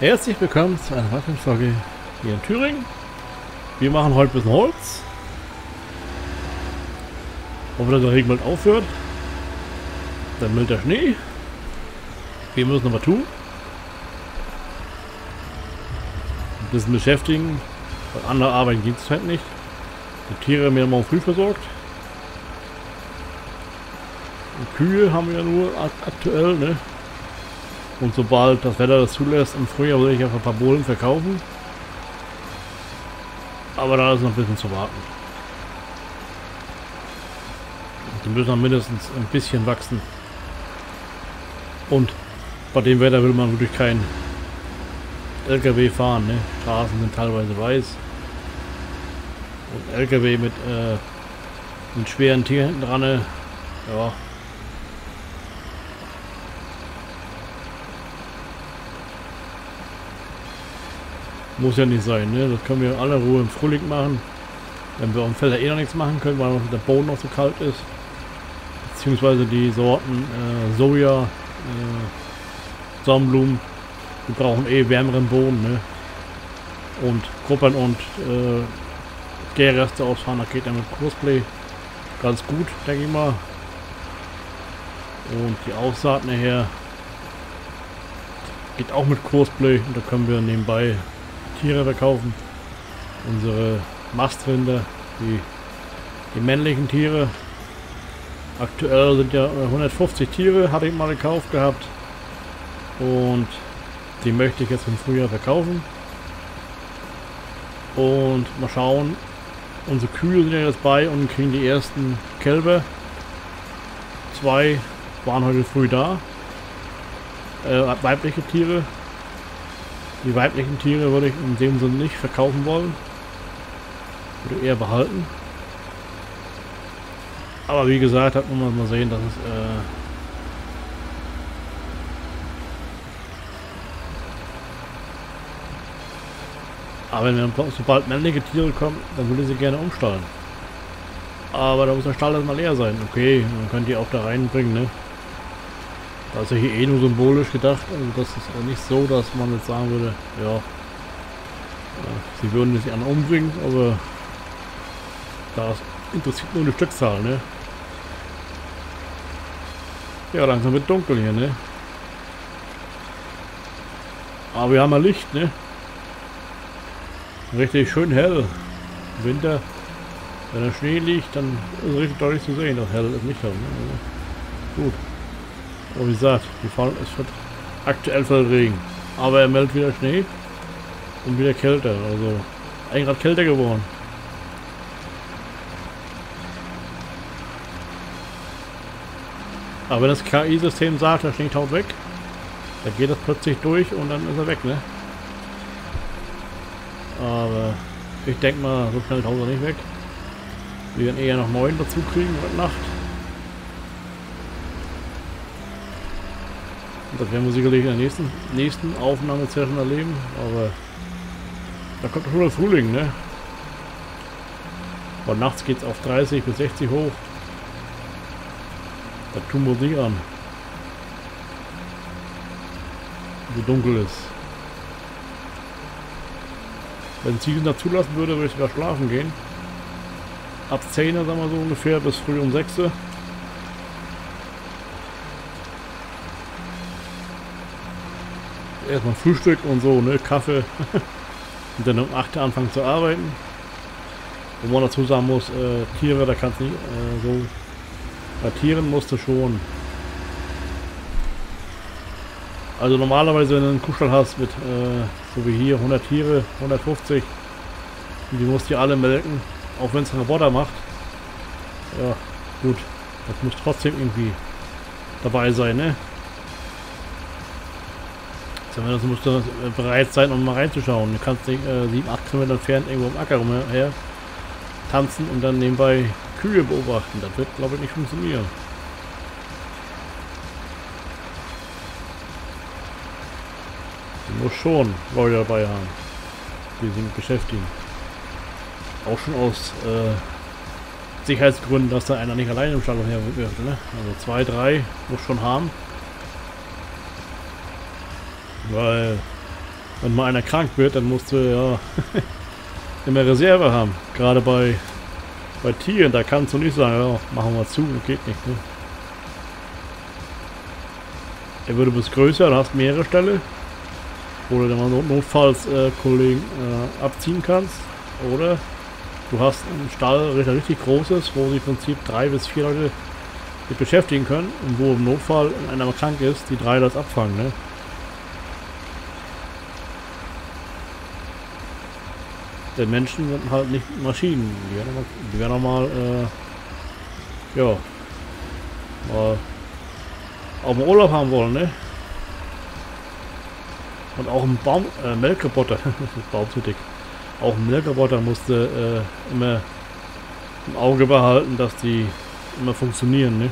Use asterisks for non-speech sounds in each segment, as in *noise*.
Herzlich willkommen zu einer weiteren Folge hier in Thüringen. Wir machen heute ein bisschen Holz. Hoffe, dass der Regen bald aufhört. Dann meldet der Schnee. Wir müssen aber tun. Ein bisschen beschäftigen. Weil andere Arbeiten geht es halt nicht. Die Tiere werden morgen früh versorgt. Und Kühe haben wir ja nur aktuell, ne? Und sobald das Wetter das zulässt, im Frühjahr will ich auch ein paar Bohlen verkaufen. Aber da ist noch ein bisschen zu warten. Die müssen dann mindestens ein bisschen wachsen. Und bei dem Wetter will man wirklich kein LKW fahren. Ne? Straßen sind teilweise weiß. Und LKW mit, äh, mit schweren Tieren hinten dran. Ne? Ja, Muss ja nicht sein, ne? Das können wir alle Ruhe im Frühling machen. Wenn wir am Felder eh noch nichts machen können, weil der Boden noch so kalt ist. Beziehungsweise die Sorten äh, Soja, äh, Sonnenblumen, die brauchen eh wärmeren Boden, ne? Und Gruppen und äh, Gärreste ausfahren, da geht er mit Kursplay ganz gut, denke ich mal. Und die Aussaat nachher geht auch mit Kursplay und da können wir nebenbei Tiere verkaufen. Unsere Mastrinder, die, die männlichen Tiere. Aktuell sind ja 150 Tiere, hatte ich mal gekauft gehabt. Und die möchte ich jetzt im Frühjahr verkaufen. Und mal schauen. Unsere Kühe sind ja jetzt bei und kriegen die ersten Kälber. Zwei waren heute früh da. Äh, weibliche Tiere. Die weiblichen Tiere würde ich in dem Sinne nicht verkaufen wollen. Würde eher behalten. Aber wie gesagt, hat man mal sehen, dass es äh Aber wenn wir, sobald männliche Tiere kommen, dann würde ich sie gerne umstallen. Aber da muss der Stall erstmal leer sein. Okay, man könnte die auch da reinbringen, ne? Das ist ja hier eh nur symbolisch gedacht. Also das ist auch nicht so, dass man jetzt sagen würde, ja, ja sie würden sich an umbringen, aber das interessiert nur die Stückzahl, ne? Ja, langsam wird dunkel hier, ne? Aber wir haben ja Licht, ne? Richtig schön hell. Im Winter, wenn der Schnee liegt, dann ist es richtig deutlich zu sehen, dass hell ist nicht hell. Ne? Gut. Aber wie gesagt, die Fall, es wird aktuell voll Regen. Aber er meldet wieder Schnee und wieder kälter. Also 1 Grad kälter geworden. Aber wenn das KI-System sagt, der Schnee taut weg, dann geht das plötzlich durch und dann ist er weg, ne? Aber ich denke mal, so schnell taut er nicht weg. Wir werden eher noch 9 dazu kriegen heute Nacht. Das werden wir sicherlich in der nächsten, nächsten Aufnahmesession erleben, aber da kommt schon der Frühling, ne? Und nachts geht es auf 30 bis 60 hoch. Da tun wir nicht an. So dunkel ist. Wenn Ziegen da zulassen würde, würde ich sogar schlafen gehen. Ab 10 sagen wir so ungefähr bis früh um 6 Uhr. Erstmal Frühstück und so, ne, Kaffee. *laughs* und dann um 8 Uhr anfangen zu arbeiten. Wo man dazu sagen muss, äh, Tiere, da kannst du nicht äh, so. Bei Tieren musst du schon. Also normalerweise, wenn du einen Kuhstall hast mit, äh, so wie hier, 100 Tiere, 150, und die musst du alle melken, auch wenn es ein Roboter macht. Ja, gut. Das muss trotzdem irgendwie dabei sein, ne? Zumindest musst du bereit sein, um mal reinzuschauen. Du kannst nicht äh, 7, 8 Kilometer entfernt irgendwo im Acker rumher tanzen und dann nebenbei Kühe beobachten. Das wird, glaube ich, nicht funktionieren. Du musst schon Leute dabei haben, die sich beschäftigen. Auch schon aus äh, Sicherheitsgründen, dass da einer nicht alleine im Stall umherwirft. Ne? Also zwei, drei muss schon haben. Weil Wenn mal einer krank wird, dann musst du ja *laughs* immer Reserve haben. Gerade bei, bei Tieren, da kannst du nicht sagen, ja, machen wir zu, geht nicht. Ne? Er würde bis größer, du hast mehrere Stelle, wo du dann mal notfalls äh, Kollegen äh, abziehen kannst. Oder du hast einen Stall, der richtig groß ist, wo sie im Prinzip drei bis vier Leute beschäftigen können und wo im Notfall einer krank ist, die drei das abfangen. Ne? Denn Menschen sind halt nicht Maschinen. Die werden mal, die werden auch mal äh, ja, mal auch mal Urlaub haben wollen, ne? Und auch ein Baum, äh, Melkroboter, *laughs* Baum zu dick. Auch ein Melkroboter musste äh, immer im Auge behalten, dass die immer funktionieren, ne?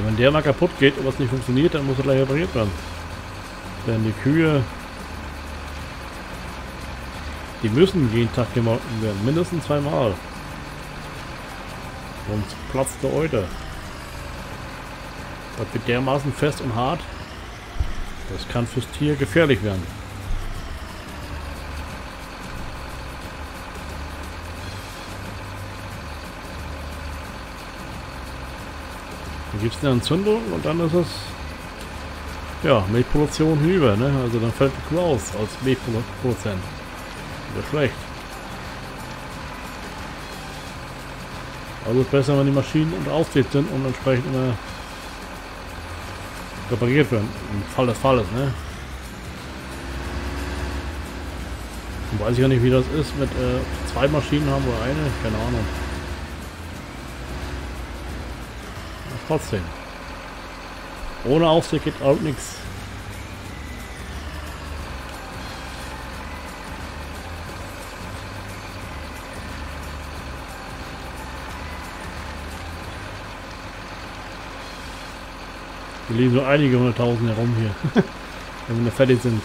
Ja, wenn der mal kaputt geht und was nicht funktioniert, dann muss er gleich repariert werden. Denn die Kühe, die müssen jeden Tag gemolken werden. Mindestens zweimal. Sonst platzt der Euter. Das wird dermaßen fest und hart. Das kann fürs Tier gefährlich werden. Gibt es eine Entzündung und dann ist es ja, Milchproduktion hinüber, ne? Also dann fällt die Kuh aus als Milchproduzent. Wieder schlecht. Also ist besser, wenn die Maschinen unter Aufsicht sind und entsprechend immer repariert werden. Im Fall des Falles, ne? Und weiß ich ja nicht, wie das ist mit äh, zwei Maschinen haben oder eine, keine Ahnung. Trotzdem. Ohne Aufsicht geht auch nichts. Wir liegen so einige hunderttausend herum hier, *laughs* wenn wir fertig sind.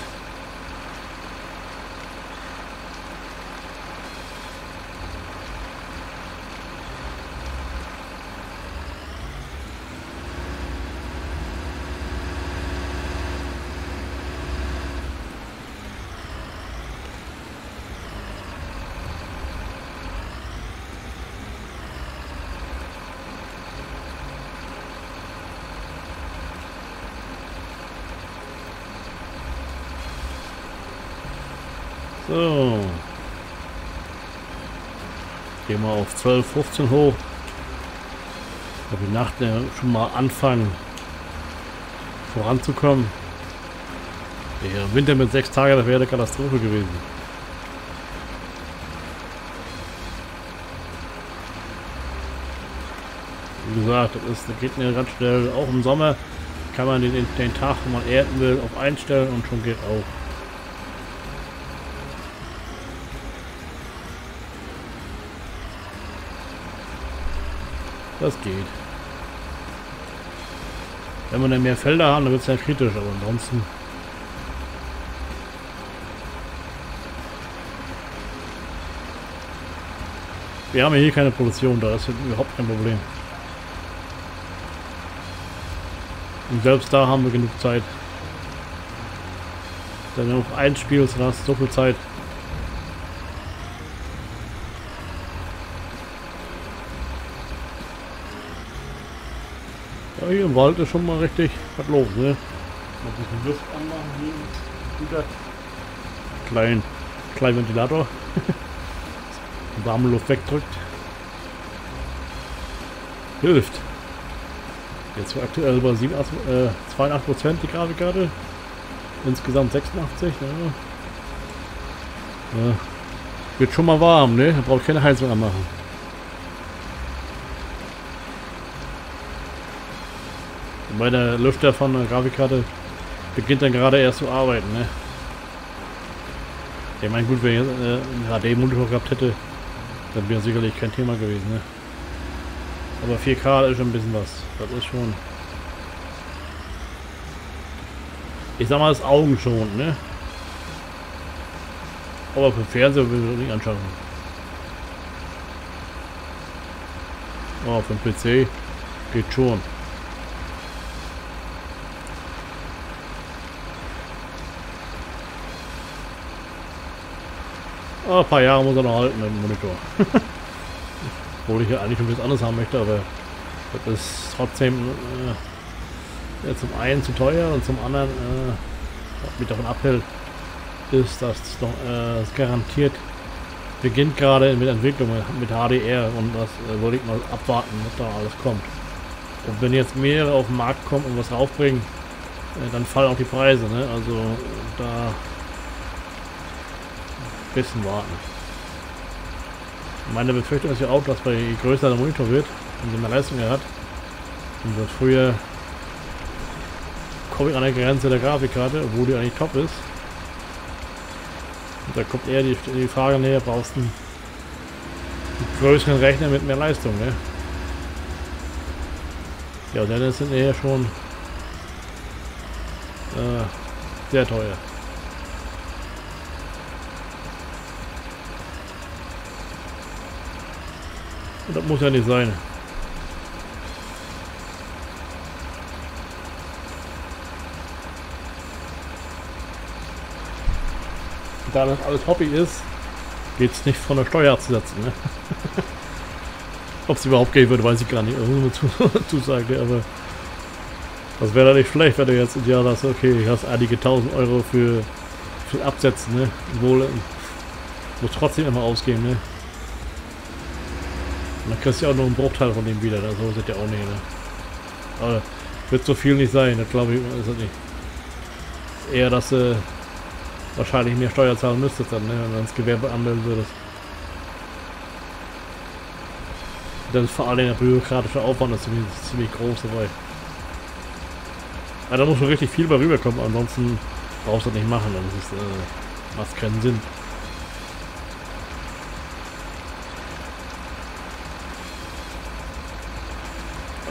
So. Gehen wir auf 12, 15 hoch. Ob die Nacht schon mal anfangen voranzukommen. Der Winter mit sechs Tagen, das wäre eine Katastrophe gewesen. Wie gesagt, das, ist, das geht mir ganz schnell. Auch im Sommer kann man den, den Tag, wo man ernten will, auf einstellen und schon geht auch. Das geht. Wenn wir dann mehr Felder haben, dann wird es ja kritisch, aber ansonsten... Wir haben hier keine Produktion, da ist überhaupt kein Problem. Und selbst da haben wir genug Zeit. Wenn du noch einspielst, dann hast so viel Zeit. Ja, hier im Wald ist schon mal richtig was los, ne? Ein bisschen Luft anmachen hier. Wieder. Klein, klein Ventilator. *laughs* Die warme Luft wegdrückt. Hilft. Jetzt aktuell bei 87, äh, 82 Prozent die Grafikkarte. Insgesamt 86. Ja. Ja. Wird schon mal warm, ne? Da braucht keine Heizung anmachen. Weil der Lüfter von der Grafikkarte beginnt dann gerade erst zu arbeiten, ne? Ich meine, gut, wenn ich äh, einen HD-Monitor gehabt hätte, dann wäre sicherlich kein Thema gewesen, ne? Aber 4K ist schon ein bisschen was. Das ist schon... Ich sag mal, das Augen schon, ne? Aber für Fernseher will ich nicht anschauen. Oh, für den PC geht schon. Oh, ein paar Jahre muss er noch halten, den Monitor. *laughs* Obwohl ich ja eigentlich schon was anderes haben möchte, aber das ist trotzdem äh, ja, zum einen zu teuer und zum anderen, äh, was mich davon abhält, ist, dass es noch äh, garantiert beginnt gerade mit Entwicklung mit HDR und das äh, wollte ich mal abwarten, was da alles kommt. Und wenn jetzt mehrere auf den Markt kommen und was raufbringen, äh, dann fallen auch die Preise. Ne? Also da bisschen warten. Meine Befürchtung ist ja auch, dass bei größer der Monitor wird und mehr Leistung er hat, wird früher komme ich an der Grenze der Grafikkarte, obwohl die eigentlich top ist. Und da kommt eher die, die Frage näher, brauchst du einen größeren Rechner mit mehr Leistung, ne? Ja, dann sind eher schon äh, sehr teuer. Das muss ja nicht sein. da das alles Hobby ist, geht es nicht von der Steuer abzusetzen. Ne? *laughs* Ob es überhaupt gehen würde, weiß ich gar nicht. Also Zusage, *laughs* aber das wäre nicht schlecht, wenn du jetzt im Jahr sagst, okay, ich hast einige tausend Euro für, für Absetzen, ne? Wohl muss trotzdem immer ausgehen, ne? Und dann kriegst du ja auch nur einen Bruchteil von dem wieder, so das ja auch nicht, ne? Aber wird so viel nicht sein, das glaube ich, ist das nicht. Eher, dass du äh, wahrscheinlich mehr Steuer zahlen müsstet dann, ne, wenn du ins Gewerbe anmelden würdest. Dann ist vor allem der bürokratische Aufwand ist ziemlich, ziemlich groß dabei. Aber da muss schon richtig viel bei rüberkommen, ansonsten brauchst du das nicht machen, dann ist, äh, macht keinen Sinn.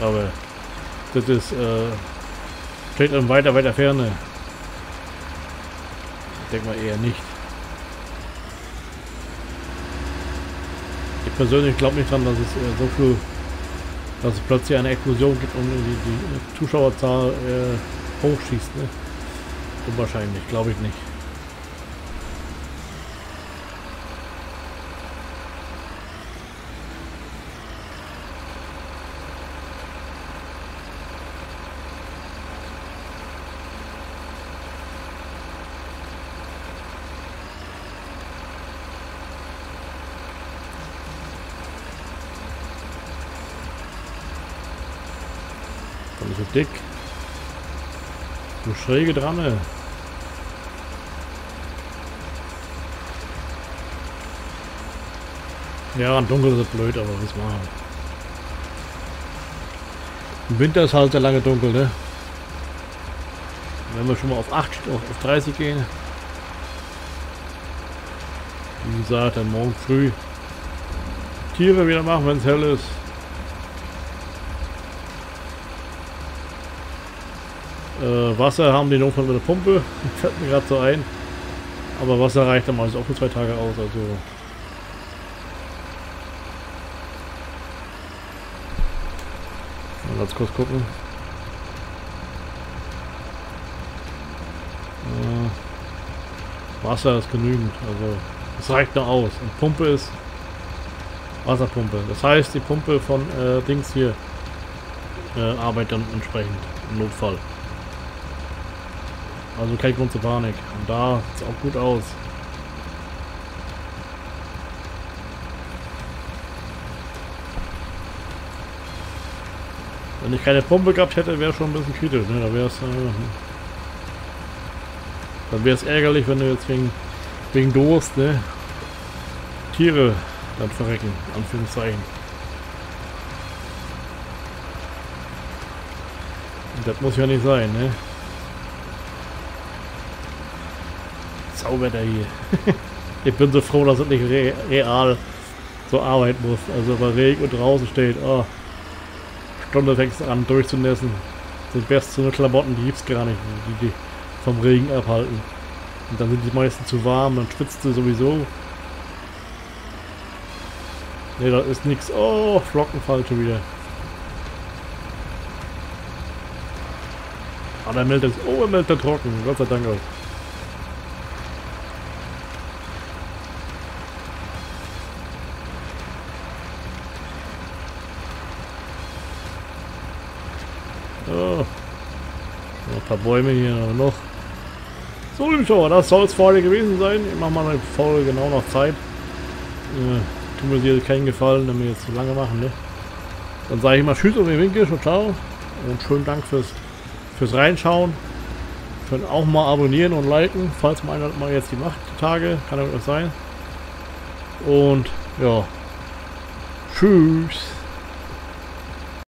Aber das ist, äh, steht in weiter, weiter Ferne denke mal eher nicht. Ich persönlich glaube nicht dran, dass es äh, so viel, dass es plötzlich eine Explosion gibt und die, die Zuschauerzahl äh, hochschießt. Ne? Unwahrscheinlich, glaube ich nicht. So dick. So schräge dran. Ey. Ja, dunkel ist es blöd, aber was machen. Im Winter ist halt der lange dunkel, ne? Wenn wir schon mal auf 8, auf, auf 30 gehen. Wie gesagt, dann morgen früh Tiere wieder machen, wenn es hell ist. Äh, Wasser haben die Notfall mit der Pumpe. Fällt mir gerade so ein. Aber Wasser reicht dann meistens auch für zwei Tage aus. Also ganz kurz gucken. Äh, Wasser ist genügend. Also es reicht noch aus. Und Pumpe ist Wasserpumpe. Das heißt, die Pumpe von äh, Dings hier äh, arbeitet dann entsprechend im Notfall. Also kein Grund zur Panik. Und da sieht auch gut aus. Wenn ich keine Pumpe gehabt hätte, wäre schon ein bisschen kritisch. Ne? Da wäre es äh, dann wäre es ärgerlich, wenn du jetzt wegen, wegen Durst ne? Tiere dann verrecken. Anführungszeichen. Das muss ja nicht sein, ne? Sauwetter hier. *laughs* ich bin so froh, dass es nicht re real so arbeiten muss. Also bei Regen und draußen steht, oh, Stunde fängst du an durchzunässen. Die besten Klamotten, die es gar nicht, die, die vom Regen abhalten. Und dann sind die meisten zu warm, dann schwitzt du sowieso. Ne, da ist nichts. Oh, Flockenfall schon wieder. Ah, der meldet. Oh, er meldet trocken. Gott sei Dank auch. Oh. Ein paar Bäume hier noch. So, liebe Schauer, das soll es für heute gewesen sein. Ich mache mal eine Folge genau noch Zeit. Äh, tun wir dir keinen Gefallen, wenn wir jetzt zu lange machen, ne? Dann sage ich mal Tschüss und Winke, und ciao. Und schönen Dank fürs, fürs Reinschauen. Könnt auch mal abonnieren und liken, falls einer mal jetzt die macht, Tage. Kann ja was sein. Und ja. Tschüss.